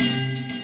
Música